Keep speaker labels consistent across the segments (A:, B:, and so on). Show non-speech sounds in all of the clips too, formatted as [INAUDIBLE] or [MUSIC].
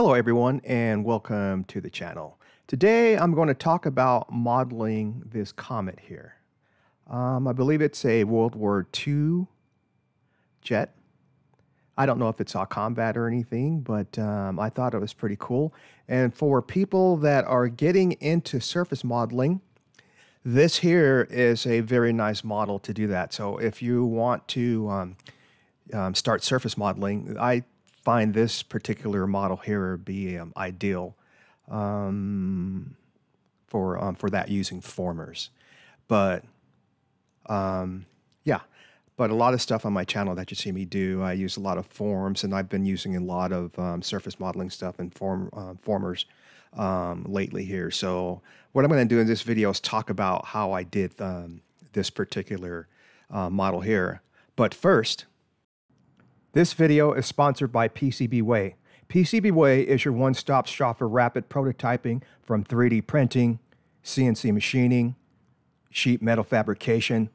A: Hello everyone and welcome to the channel. Today I'm going to talk about modeling this Komet here. Um, I believe it's a World War II jet. I don't know if it's saw combat or anything, but um, I thought it was pretty cool. And for people that are getting into surface modeling, this here is a very nice model to do that. So if you want to um, um start surface modeling, I find this particular model here be um, ideal um, for um, for that using formers. But um, yeah, but a lot of stuff on my channel that you see me do, I use a lot of forms, and I've been using a lot of um, surface modeling stuff and form uh, formers um, lately here. So what I'm going to do in this video is talk about how I did this particular uh, model here. But first, this video is sponsored by PCBWay. PCBWay is your one-stop shop for rapid prototyping from 3D printing, CNC machining, sheet metal fabrication,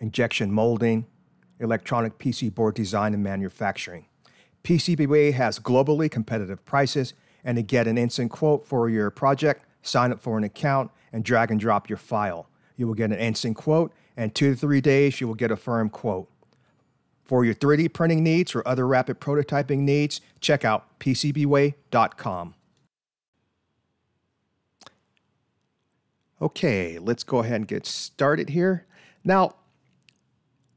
A: injection molding, electronic PC board design and manufacturing. PCBWay has globally competitive prices, and to get an instant quote for your project, sign up for an account and drag and drop your file. You will get an instant quote, and two to three days, you will get a firm quote. For your 3D printing needs or other rapid prototyping needs, check out PCBWay.com. Okay, let's go ahead and get started here. Now,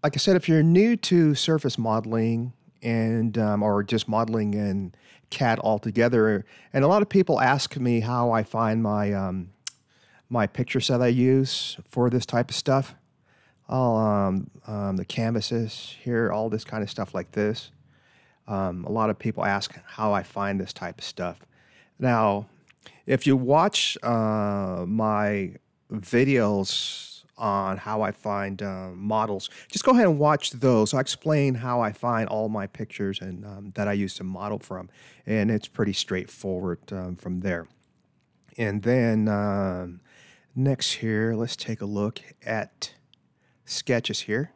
A: like I said, if you're new to surface modeling and um, or just modeling in CAD altogether, and a lot of people ask me how I find my um, my pictures that I use for this type of stuff all um, um, the canvases here, all this kind of stuff like this. Um, a lot of people ask how I find this type of stuff. Now, if you watch uh, my videos on how I find uh, models, just go ahead and watch those. I explain how I find all my pictures and um, that I use to model from, and it's pretty straightforward um, from there. And then um, next here, let's take a look at sketches here.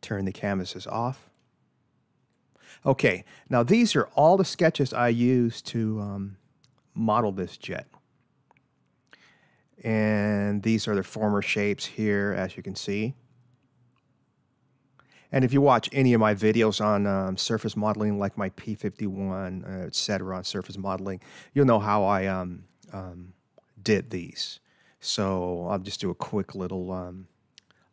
A: Turn the canvases off. Okay, now these are all the sketches I use to um, model this jet. And these are the former shapes here, as you can see. And if you watch any of my videos on um, surface modeling, like my P51, uh, etc., on surface modeling, you'll know how I um, um, did these. So I'll just do a quick little um,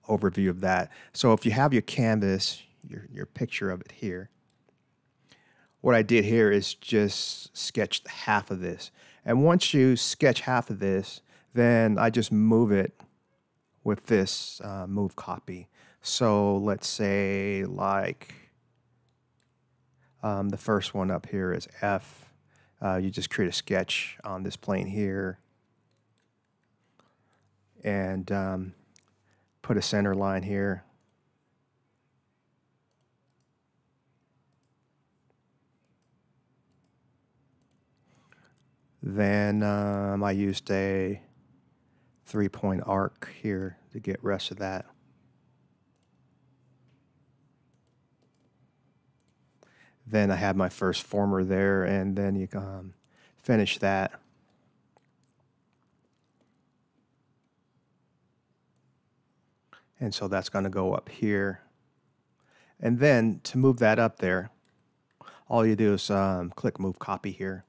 A: overview of that. So if you have your canvas, your, your picture of it here, what I did here is just sketch half of this. And once you sketch half of this, then I just move it with this uh, move copy. So let's say like um, the first one up here is F. Uh, you just create a sketch on this plane here and um, put a center line here. Then um, I used a three-point arc here to get rest of that. Then I have my first former there, and then you can um, finish that. And so that's going to go up here. And then to move that up there, all you do is um, click Move Copy here.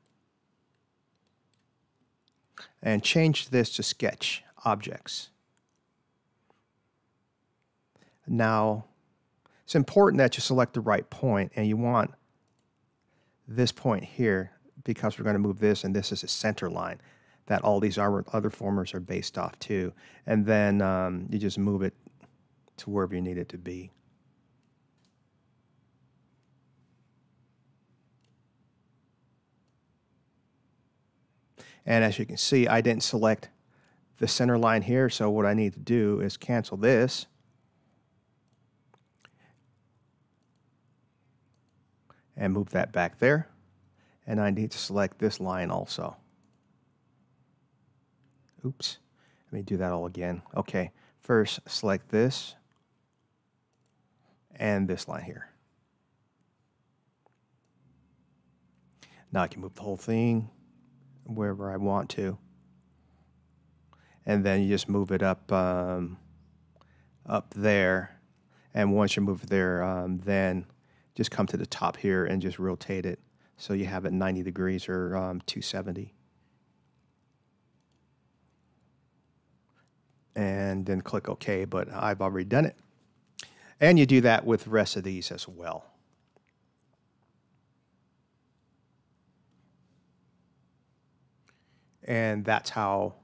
A: And change this to Sketch Objects. Now, it's important that you select the right point and you want this point here because we're going to move this and this is a center line that all these other formers are based off too. And then um, you just move it to wherever you need it to be. And as you can see, I didn't select the center line here, so what I need to do is cancel this. And move that back there. And I need to select this line also. Oops. Let me do that all again. Okay, first select this and this line here. Now I can move the whole thing wherever I want to. And then you just move it up um, up there. And once you move it there, um, then just come to the top here and just rotate it so you have it 90 degrees or um, 270. And then click OK, but I've already done it. And you do that with the rest of these as well. And that's how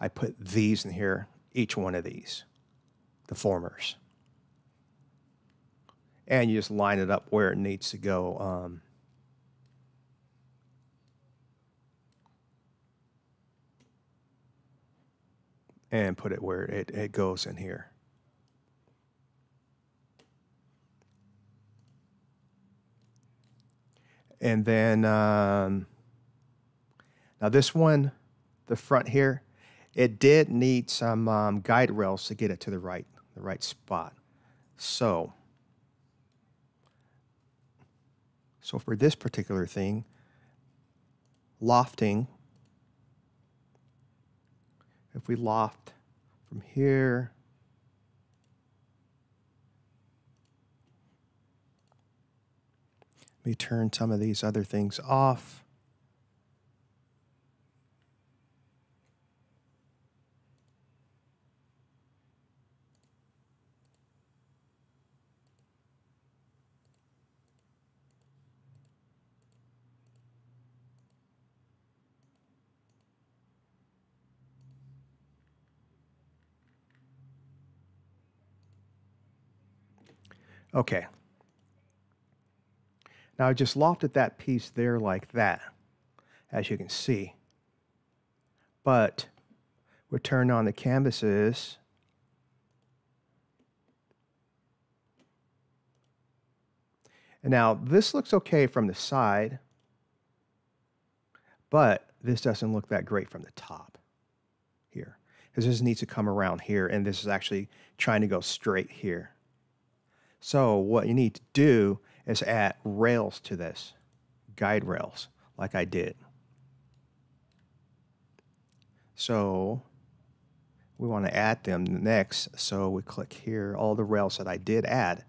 A: I put these in here, each one of these, the formers. And you just line it up where it needs to go. Um, and put it where it, it goes in here. And then, um, now this one, the front here, it did need some um, guide rails to get it to the right, the right spot. So, so for this particular thing, lofting if we loft from here, let me turn some of these other things off. Okay. Now I just lofted that piece there like that, as you can see. But we turn on the canvases. And now this looks okay from the side, but this doesn't look that great from the top here. Because this needs to come around here, and this is actually trying to go straight here. So what you need to do is add rails to this, guide rails, like I did. So we want to add them next. So we click here, all the rails that I did add.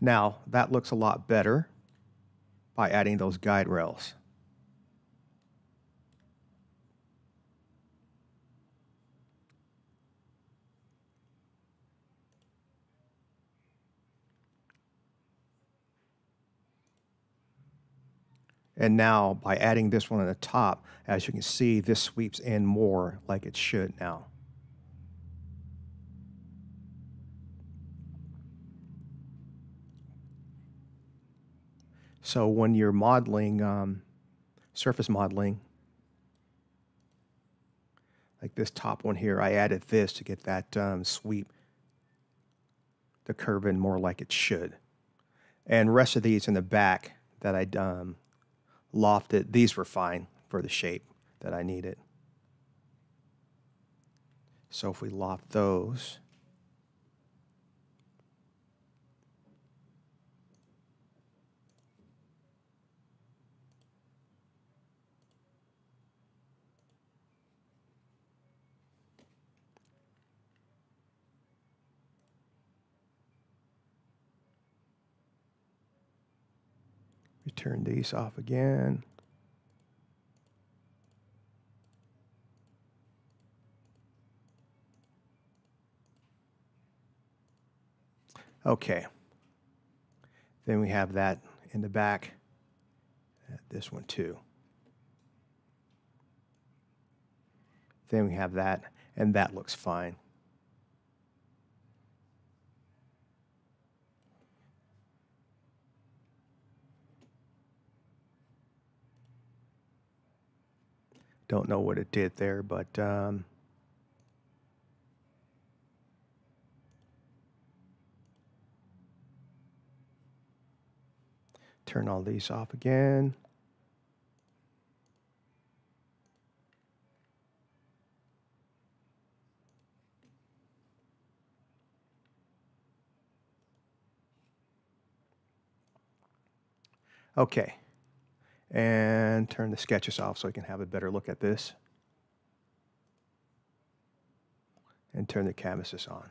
A: Now, that looks a lot better by adding those guide rails. And now by adding this one on the top, as you can see, this sweeps in more like it should now. So when you're modeling, um, surface modeling, like this top one here, I added this to get that um, sweep, the curve in more like it should. And rest of these in the back that I um, lofted, these were fine for the shape that I needed. So if we loft those, We turn these off again. Okay. Then we have that in the back. Uh, this one too. Then we have that, and that looks fine. Don't know what it did there, but um, turn all these off again. Okay. And turn the sketches off so I can have a better look at this. And turn the canvases on.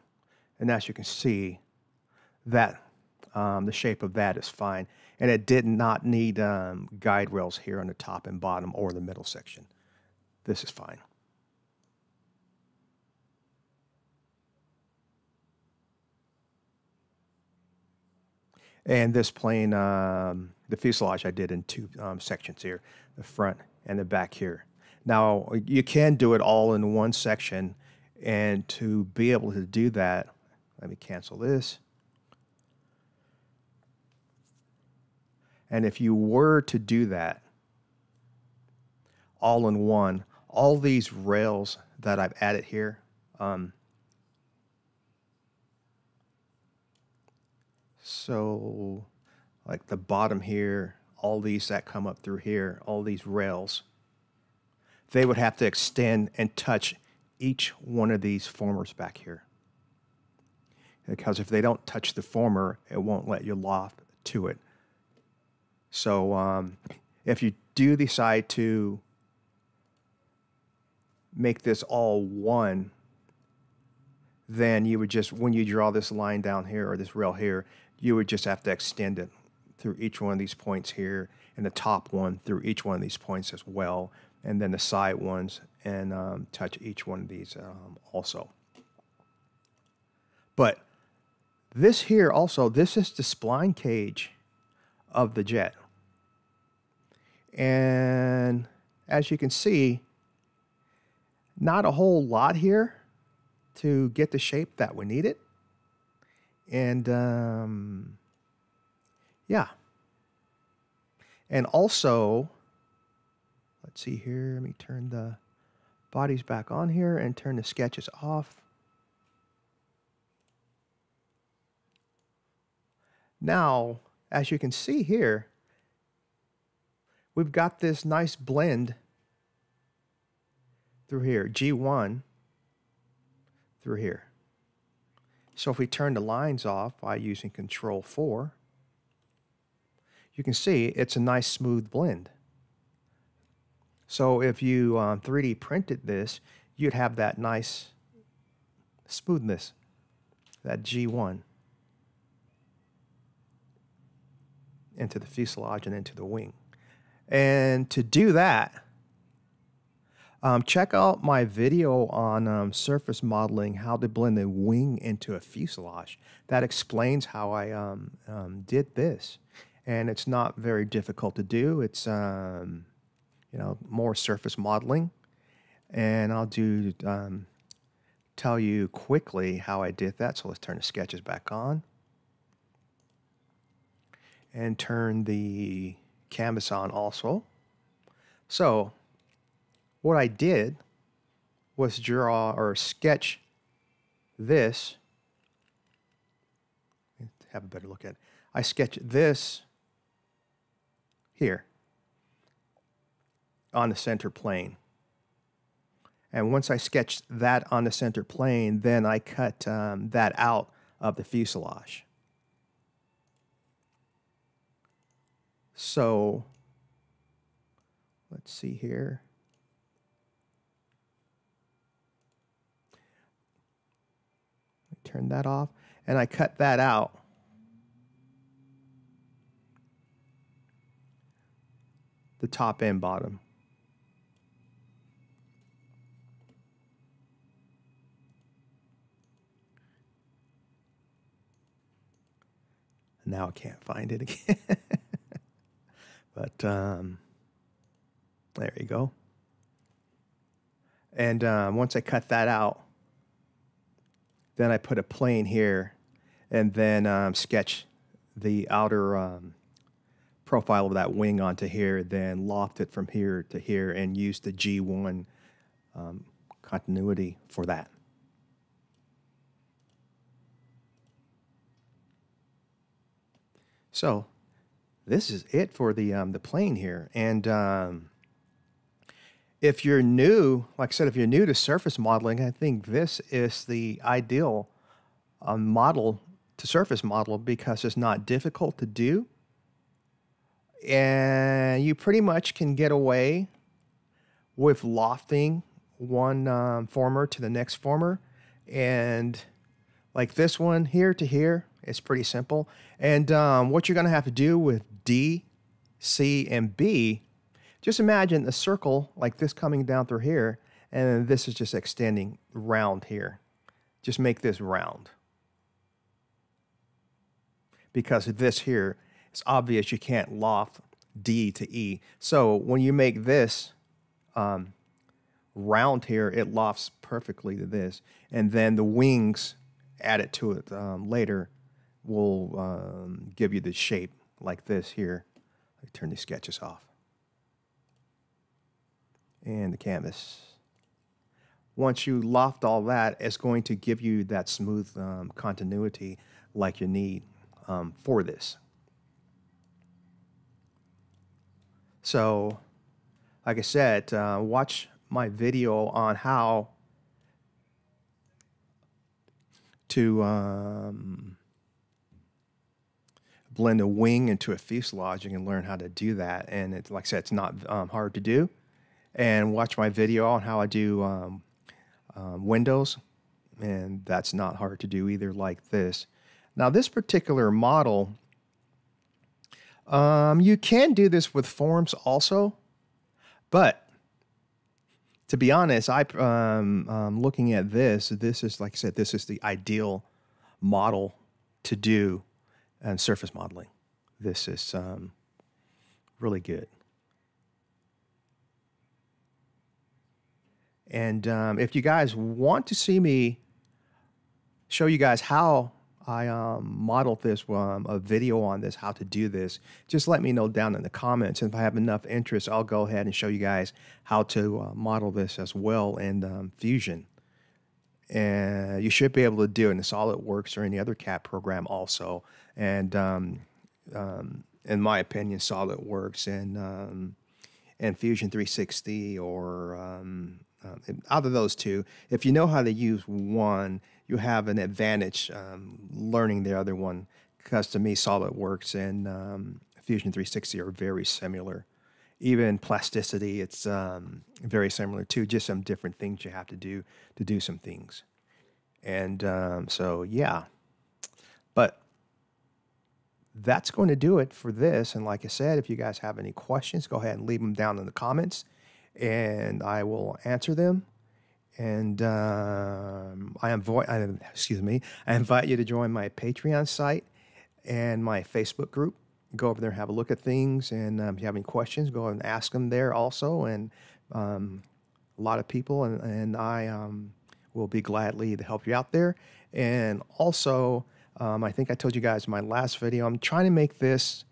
A: And as you can see, that um, the shape of that is fine. And it did not need um, guide rails here on the top and bottom or the middle section. This is fine. And this plane, um, the fuselage I did in two um, sections here, the front and the back here. Now, you can do it all in one section, and to be able to do that, let me cancel this. And if you were to do that all in one, all these rails that I've added here, um, so like the bottom here, all these that come up through here, all these rails, they would have to extend and touch each one of these formers back here. Because if they don't touch the former, it won't let you loft to it. So um, if you do decide to make this all one, then you would just, when you draw this line down here or this rail here, you would just have to extend it through each one of these points here and the top one through each one of these points as well and then the side ones and um, touch each one of these um, also. But this here also, this is the spline cage of the jet. And as you can see, not a whole lot here to get the shape that we need it. And um, yeah. And also, let's see here. Let me turn the bodies back on here and turn the sketches off. Now, as you can see here, we've got this nice blend through here, G1 through here. So if we turn the lines off by using Control 4, you can see it's a nice smooth blend. So if you um, 3D printed this, you'd have that nice smoothness, that G1 into the fuselage and into the wing. And to do that, um, check out my video on um, surface modeling, how to blend a wing into a fuselage. That explains how I um, um did this and it's not very difficult to do. It's um, you know more surface modeling, and I'll do um, tell you quickly how I did that. So let's turn the sketches back on and turn the canvas on also. So what I did was draw or sketch this. Have a better look at it. I sketched this here on the center plane. And once I sketched that on the center plane, then I cut um, that out of the fuselage. So let's see here. Turn that off. And I cut that out. The top and bottom. now I can't find it again. [LAUGHS] but um, there you go. And um, once I cut that out, then I put a plane here and then um, sketch the outer um, profile of that wing onto here, then loft it from here to here and use the G1 um, continuity for that. So this is it for the um, the plane here. And um, if you're new, like I said, if you're new to surface modeling, I think this is the ideal uh, model to surface model because it's not difficult to do. And you pretty much can get away with lofting one um, former to the next former. And like this one here to here, it's pretty simple. And um, what you're going to have to do with D, C, and B just imagine a circle like this coming down through here, and this is just extending round here. Just make this round. Because this here, it's obvious you can't loft D to E. So when you make this um, round here, it lofts perfectly to this. And then the wings added to it um, later will um, give you the shape like this here. I turn these sketches off and the canvas. Once you loft all that, it's going to give you that smooth um, continuity like you need um, for this. So, like I said, uh, watch my video on how to um, blend a wing into a fuselage. You can learn how to do that. And it's like I said, it's not um, hard to do and watch my video on how I do um, um, windows. And that's not hard to do either, like this. Now, this particular model, um, you can do this with forms also, but to be honest, I um, um, looking at this. This is like I said, this is the ideal model to do and surface modeling. This is um, really good. And um, if you guys want to see me show you guys how I um, modeled this, um, a video on this, how to do this, just let me know down in the comments. And if I have enough interest, I'll go ahead and show you guys how to uh, model this as well in um, Fusion. And you should be able to do it in SolidWorks or any other CAD program also. And um, um, in my opinion, SolidWorks and um, and Fusion 360 or um, um, out of those two, if you know how to use one, you have an advantage um, learning the other one. Because to me, SolidWorks and um, Fusion 360 are very similar. Even Plasticity, it's um, very similar too. Just some different things you have to do to do some things. And um, so, yeah. But that's going to do it for this. And like I said, if you guys have any questions, go ahead and leave them down in the comments and I will answer them. And um, I invite, excuse me, I invite you to join my Patreon site and my Facebook group. Go over there, have a look at things, and um, if you have any questions, go and ask them there also. And um, a lot of people and, and I um, will be gladly to help you out there. And also, um, I think I told you guys in my last video, I'm trying to make this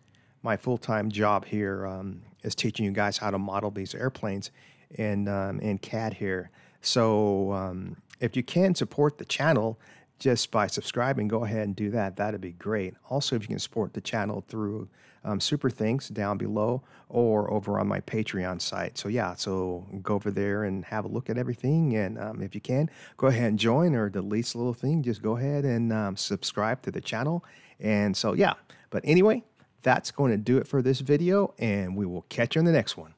A: my full-time job here um, is teaching you guys how to model these airplanes in, um, in CAD here. So um, if you can support the channel just by subscribing, go ahead and do that. That'd be great. Also, if you can support the channel through um, Super Thanks down below or over on my Patreon site. So yeah, so go over there and have a look at everything. And um, if you can, go ahead and join or the least little thing, just go ahead and um, subscribe to the channel. And so yeah, but anyway, that's going to do it for this video, and we will catch you in the next one.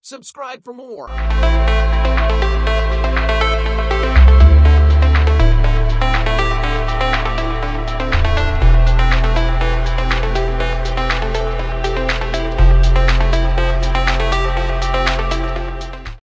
B: Subscribe for more.